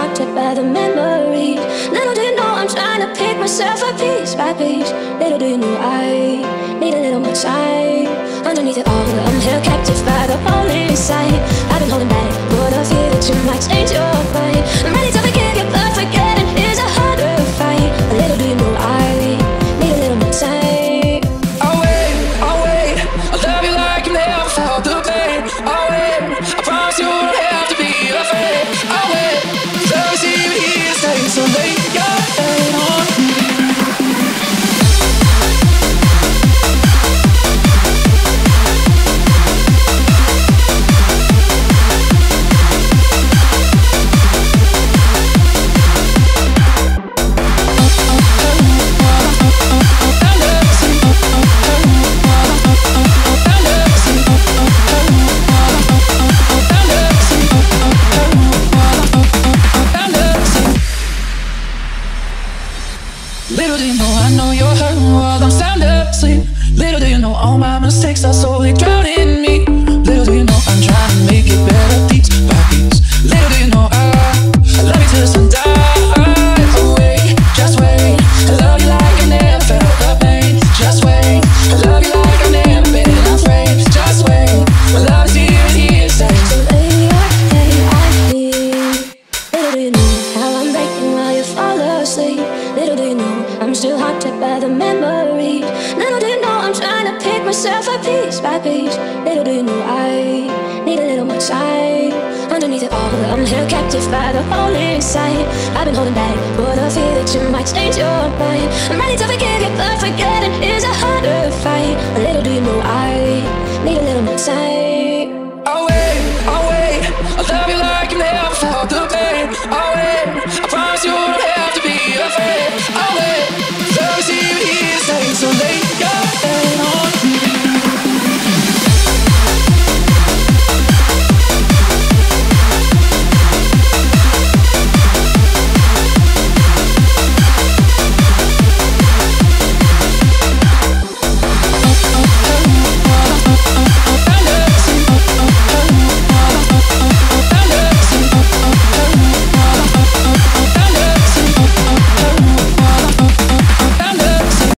haunted by the memory. Little do you know I'm trying to pick myself up piece by piece. Little do you know I need a little more time. Underneath it all, I'm held captive Little do you know I know you're hurting while I'm sound asleep. Little do you know all my mistakes are slowly drowning me. Little do you know I'm trying to make it better piece by piece. Little do you know I, love you till the sun dies. Wait, just wait. I love you like I never felt the pain. Just wait. I love you like I've never been afraid. Just wait. My love is here, is here, stay. So head I feel. Little do you know how I'm breaking while you fall asleep. Still haunted by the memory. Little do you know I'm trying to pick myself up piece by piece. Little do you know I need a little more time. Underneath it all, I'm held captive by the holy sight. I've been holding back for the fear that you might change your mind. I'm ready to forgive